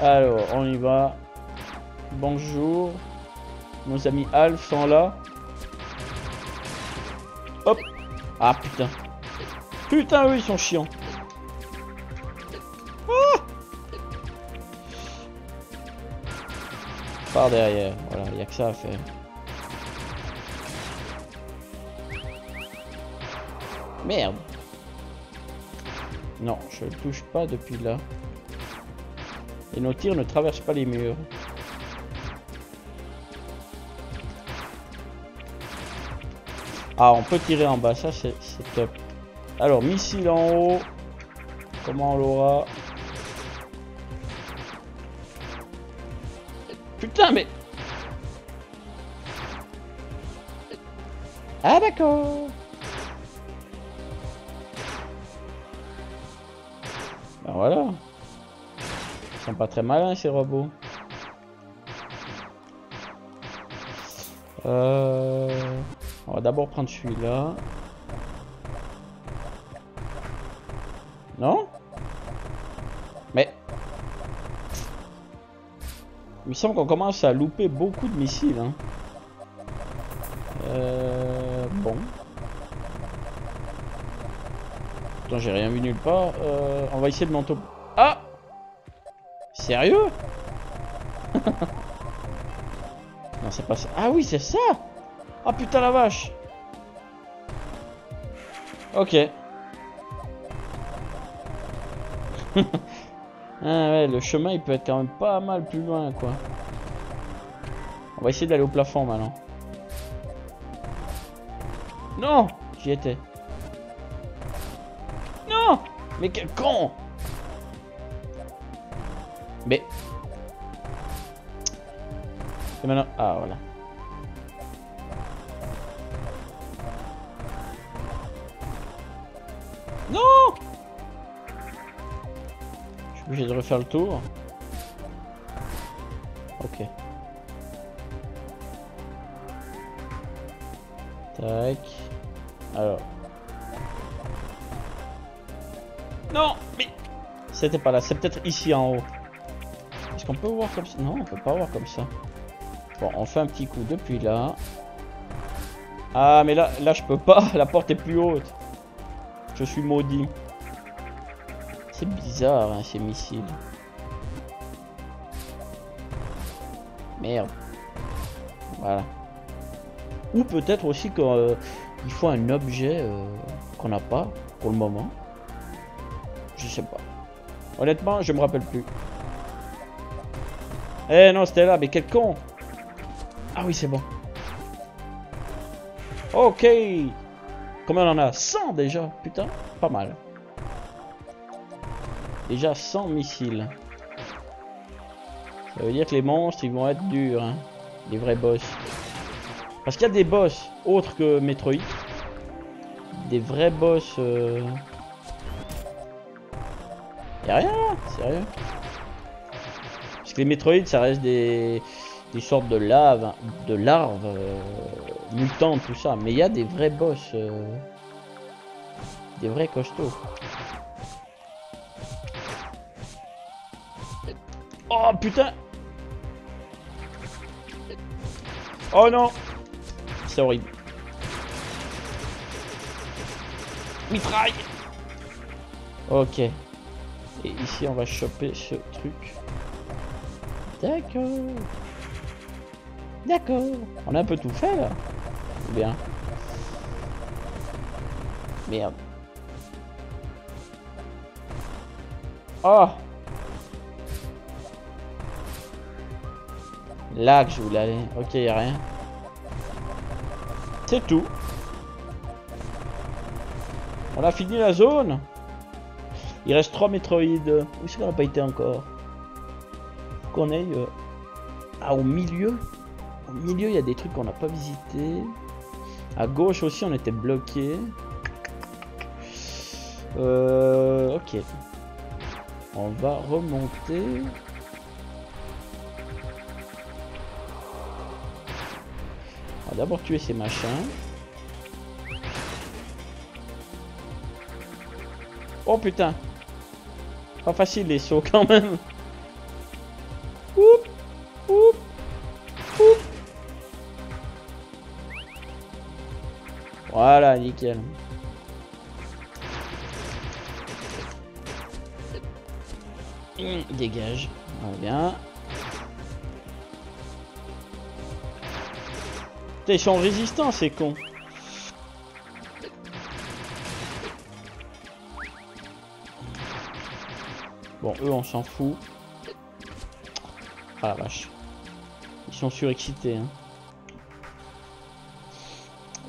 Alors, on y va. Bonjour. Nos amis Alf sont là. Hop. Ah, putain. Putain, eux, ils sont chiants. Ah Par derrière. Voilà, il a que ça à faire. Merde. Non, je ne touche pas depuis là. Et nos tirs ne traversent pas les murs. Ah, on peut tirer en bas, ça c'est top. Alors, missile en haut. Comment on l'aura? Putain, mais... Ah, d'accord. Ben voilà. Ils sont pas très malins, ces robots. Euh... On va d'abord prendre celui-là. Non? Mais... Il me semble qu'on commence à louper beaucoup de missiles. Hein. Euh... Bon. Attends, j'ai rien vu nulle part. Euh, on va essayer de monter... Ah Sérieux? Non, c'est pas ça. Ah oui, c'est ça Ah putain la vache Ok. ah ouais, le chemin il peut être quand même pas mal plus loin quoi. On va essayer d'aller au plafond maintenant. Non J'y étais. Non Mais quel con Mais... Et maintenant... Ah voilà. Obligé de refaire le tour. Ok. Tac. Alors. Non Mais C'était pas là, c'est peut-être ici en haut. Est-ce qu'on peut voir comme ça? Non, on peut pas voir comme ça. Bon, on fait un petit coup depuis là. Ah, mais là, là je peux pas, la porte est plus haute. Je suis maudit. C'est bizarre hein, ces missiles. Merde. Voilà. Ou peut-être aussi qu'il euh, faut un objet euh, qu'on n'a pas pour le moment. Je sais pas. Honnêtement, je me rappelle plus. Eh non, c'était là, mais quel con Ah oui, c'est bon. Ok Combien on en a? 100 déjà Putain, pas mal. Déjà 100 missiles. Ça veut dire que les monstres, ils vont être durs. Hein. Les vrais boss. Parce qu'il y a des boss autres que Metroid. Des vrais boss... Euh... Y'a rien sérieux Parce que les Metroid, ça reste des, des sortes de lave, de larves euh, mutantes, tout ça. Mais il y a des vrais boss, euh, des vrais costauds. Oh putain Oh non C'est horrible. Mitraille Ok. Et ici, on va choper ce truc. D'accord. D'accord. On a un peu tout fait, là. Bien. Merde. Oh Là que je voulais aller. Ok, rien. C'est tout. On a fini la zone. Il reste 3 métroïdes. Où est-ce qu'on n'a pas été encore qu'on aille... Euh, ah, au milieu Au milieu, il y a des trucs qu'on n'a pas visités. À gauche aussi, on était bloqué. Euh... Ok. On va remonter. D'abord tuer ces machins. Oh putain Pas facile les sauts quand même Oup Oup Oup Voilà, nickel. Dégage. On va bien. ils sont résistants ces cons. Bon, eux, on s'en fout. Ah la vache. Ils sont surexcités. Hein.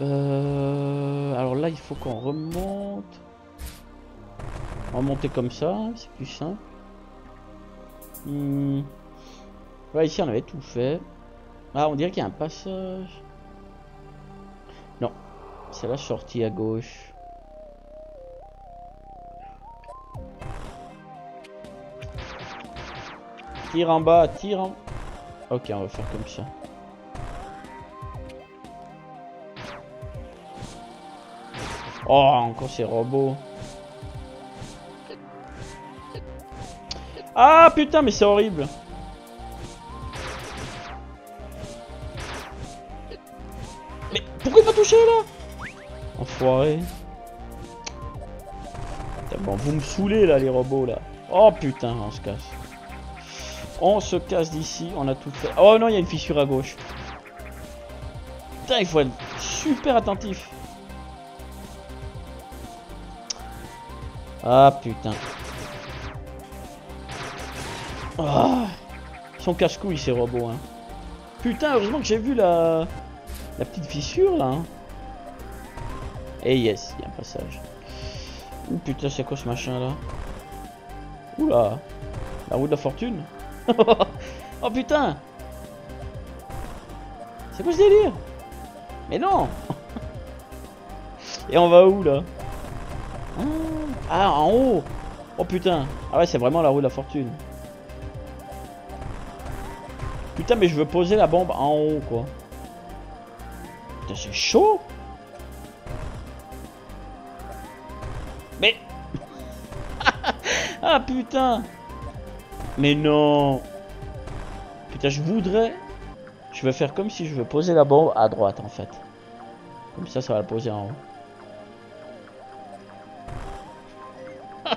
Euh, alors là, il faut qu'on remonte. Remonter comme ça, c'est plus simple. Hmm. ici, on avait tout fait. Ah, on dirait qu'il y a un passage. C'est la sortie à gauche. Tire en bas, tire en... Ok, on va faire comme ça. Oh, encore ces robots. Ah putain, mais c'est horrible. Bon, vous me saoulez là les robots là. Oh putain, on se casse. On se casse d'ici, on a tout fait. Oh non, il y a une fissure à gauche. Putain, il faut être super attentif. Ah putain. Ah, ils sont casse-couilles ces robots. Hein. Putain, heureusement que j'ai vu la... la petite fissure là. Hein. Et eh, yes, il y a un passage. Ouh putain, c'est quoi ce machin là? Oula, la roue de la fortune? Oh putain! C'est quoi ce délire? Mais non! Et on va où là? Ah en haut! Oh putain! Ah ouais c'est vraiment la roue de la fortune. Putain mais je veux poser la bombe en haut quoi. Putain c'est chaud Ah putain mais non Putain, je voudrais... Je vais faire comme si je veux poser la bombe à droite, en fait. Comme ça, ça va la poser en haut.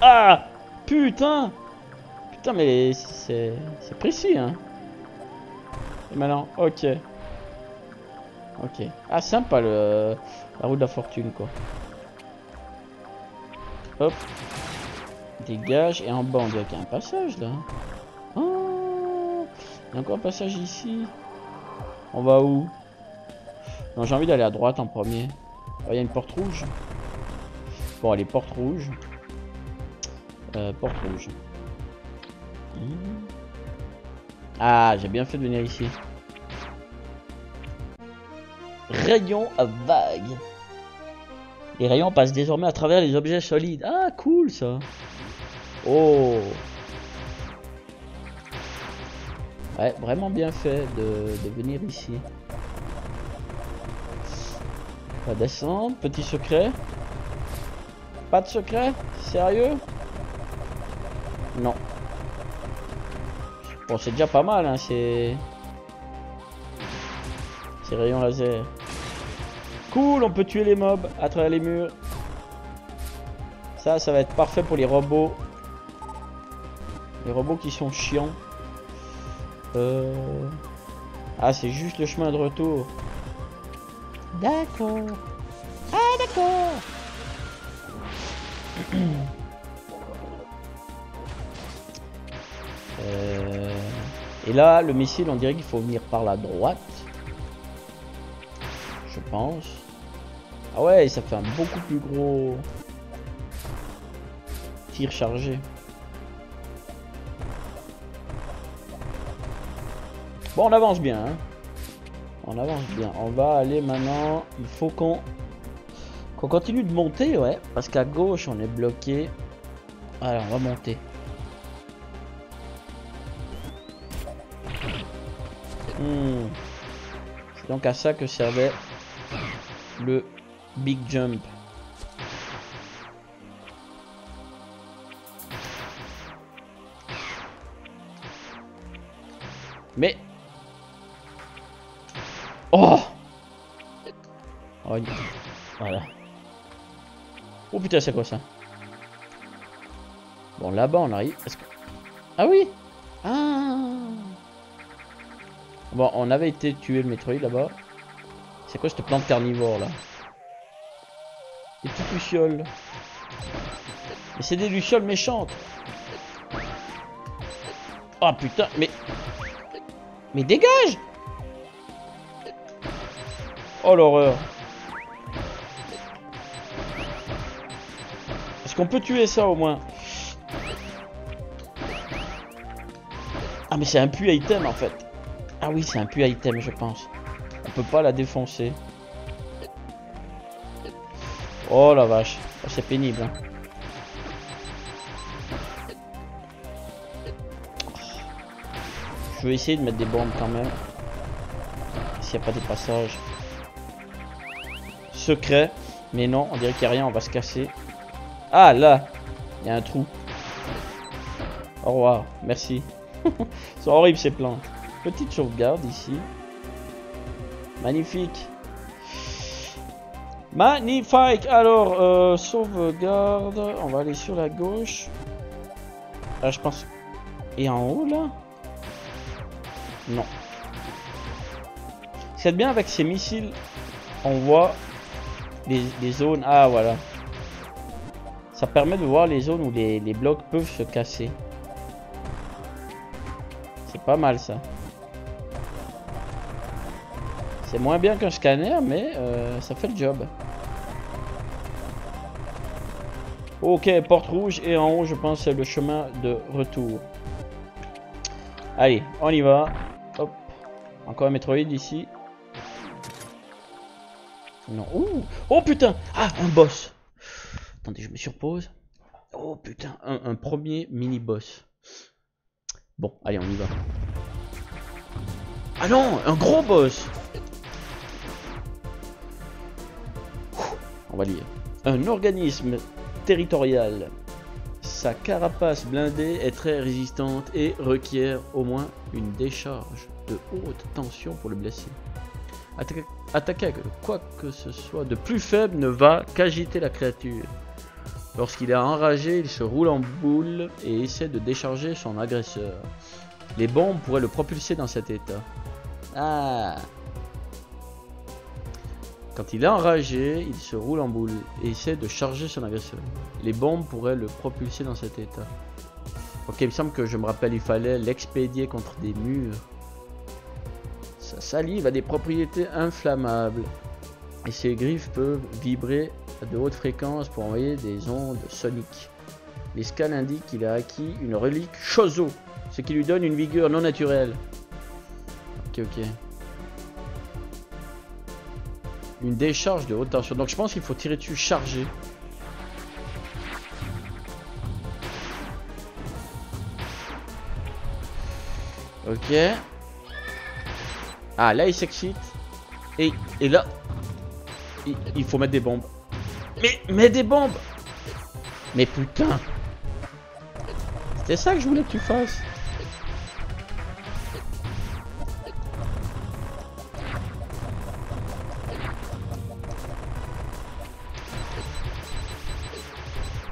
ah Putain Putain, mais c'est précis, hein. Et maintenant, ok. Ok. Ah, sympa, le, la roue de la fortune, quoi. Hop. Dégage. Et en bas, on qu'il y a un passage là. Oh. Il y a encore un passage ici. On va où? Non, j'ai envie d'aller à droite en premier. Oh, il y a une porte rouge. Bon, allez, porte rouge. Euh, porte rouge. Ah, j'ai bien fait de venir ici. Rayon à vague. Les rayons passent désormais à travers les objets solides. Ah, cool ça. Oh. Ouais, vraiment bien fait de, venir ici. On va descendre. Petit secret. Pas de secret? Sérieux? Non. Bon, c'est déjà pas mal, hein, c'est... Ces rayons laser. Cool, on peut tuer les mobs à travers les murs. Ça, ça va être parfait pour les robots. Les robots qui sont chiants. Euh... Ah, c'est juste le chemin de retour. D'accord. Ah, d'accord. Euh, et là, le missile, on dirait qu'il faut venir par la droite. Ah ouais, ça fait un beaucoup plus gros tir chargé. Bon, on avance bien. Hein. On avance bien. On va aller maintenant. Il faut qu'on continue de monter, ouais. Parce qu'à gauche, on est bloqué. Allez, on va monter. Hmm. C'est donc à ça que servait le Big Jump. Mais... Oh Oh, voilà. Oh putain, c'est quoi ça? Bon, là-bas, on arrive. Que... Ah oui Ah Bon, on avait été tuer le Metroid là-bas. C'est quoi cette plante carnivore là Des petites lucioles. Mais c'est des lucioles méchantes. Oh putain, mais... Mais dégage Oh l'horreur. Est-ce qu'on peut tuer ça au moins Ah mais c'est un puits item en fait. Ah oui, c'est un puits item, je pense. On peut pas la défoncer. Oh la vache. Oh, c'est pénible. Hein. Je vais essayer de mettre des bombes quand même. S'il n'y a pas des passages. Secret. Mais non, on dirait qu'il n'y a rien, on va se casser. Ah là Il y a un trou. Au revoir, merci. C'est horrible ces plantes. Petite sauvegarde ici. Magnifique. Magnifique. Alors, euh, sauvegarde. On va aller sur la gauche. Ah, je pense. Et en haut, là? Non. C'est bien avec ces missiles, on voit les, zones. Ah, voilà. Ça permet de voir les zones où les blocs peuvent se casser. C'est pas mal, ça. C'est moins bien qu'un scanner, mais euh, ça fait le job. Ok, porte rouge et en haut, je pense, c'est le chemin de retour. Allez, on y va. Hop. Encore un Metroid ici. Non. Oh putain Ah, un boss. Attendez, je me surpose. Oh putain, un, un premier mini-boss. Bon, allez, on y va. Ah non, un gros boss On va lire. Un organisme territorial. Sa carapace blindée est très résistante et requiert au moins une décharge de haute tension pour le blesser. Attaquer, avec quoi que ce soit de plus faible ne va qu'agiter la créature. Lorsqu'il est enragé, il se roule en boule et essaie de décharger son agresseur. Les bombes pourraient le propulser dans cet état. Ah quand il est enragé, il se roule en boule et essaie de charger son agresseur. Les bombes pourraient le propulser dans cet état. Ok, il me semble que je me rappelle, il fallait l'expédier contre des murs. salive a des propriétés inflammables. Et ses griffes peuvent vibrer à de hautes fréquences pour envoyer des ondes soniques. Les scans indiquent qu'il a acquis une relique Chozo, ce qui lui donne une vigueur non naturelle. Ok, ok. Une décharge de haute tension. Donc je pense qu'il faut tirer dessus chargé. Ok. Ah, là, il s'excite. Et, et là, il, il faut mettre des bombes. Mais, mets des bombes Mais putain C'était ça que je voulais que tu fasses.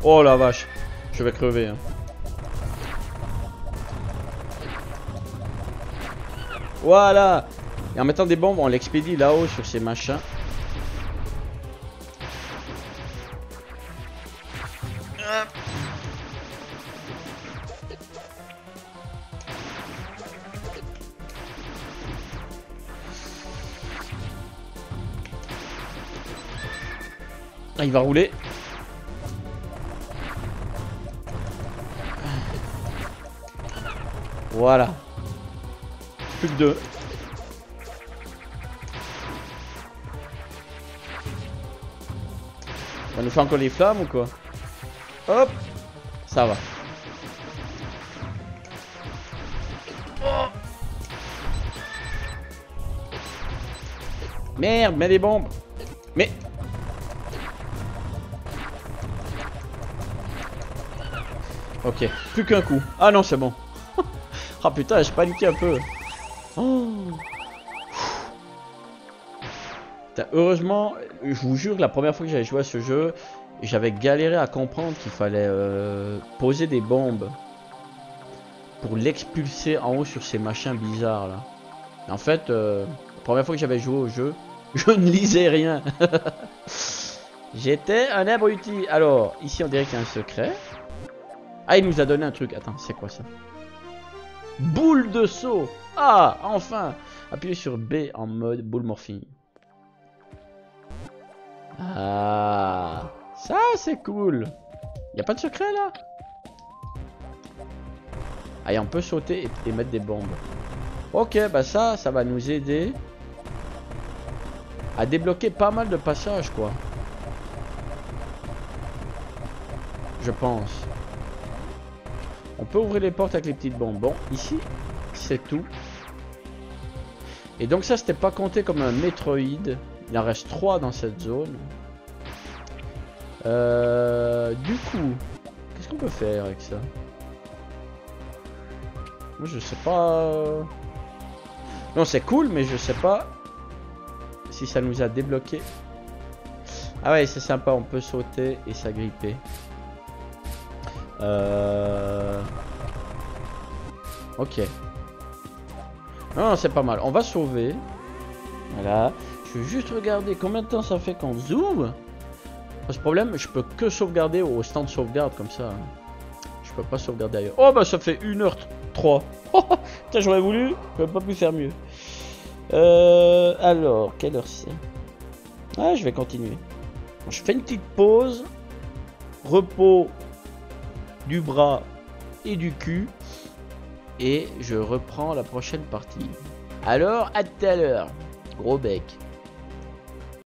Oh la vache, je vais crever. Hein. Voilà Et en mettant des bombes, on l'expédie là-haut sur ces machins. Ah, il va rouler. Voilà. Plus que deux. On nous fait encore les flammes ou quoi Hop Ça va. Merde, mets des bombes Mais Ok, plus qu'un coup. Ah non, c'est bon. Ah putain, j'ai paniqué un peu. Heureusement, je vous jure, la première fois que j'avais joué à ce jeu, j'avais galéré à comprendre qu'il fallait euh, poser des bombes pour l'expulser en haut sur ces machins bizarres là. En fait, euh, la première fois que j'avais joué au jeu, je ne lisais rien. J'étais un abruti. Alors, ici on dirait qu'il y a un secret. Ah, il nous a donné un truc. Attends, c'est quoi ça? Boule de saut Ah, enfin Appuyez sur B en mode boule morphine. Ah, ça c'est cool. Y a pas de secret là? Allez, on peut sauter et, mettre des bombes. Ok, bah ça, ça va nous aider à débloquer pas mal de passages, quoi. Je pense. On peut ouvrir les portes avec les petites bombes. Bon, ici, c'est tout. Et donc ça, c'était pas compté comme un Metroid. Il en reste 3 dans cette zone. Euh, du coup, qu'est-ce qu'on peut faire avec ça? Moi, je sais pas... Non, c'est cool, mais je sais pas si ça nous a débloqué. Ah ouais, c'est sympa, on peut sauter et s'agripper. Euh... Ok. Non, c'est pas mal. On va sauver. Voilà. Je vais juste regarder combien de temps ça fait qu'on zoome. Pas ce problème, je peux que sauvegarder au stand de sauvegarde comme ça. Je peux pas sauvegarder ailleurs. Oh bah ça fait 1h03. Tiens, j'aurais voulu, j'aurais pas pu faire mieux. Euh, alors, quelle heure c'est? Ah, je vais continuer. je fais une petite pause. Repos du bras et du cul. Et je reprends la prochaine partie. Alors, à tout à l'heure. Gros bec.